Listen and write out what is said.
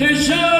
Keshav!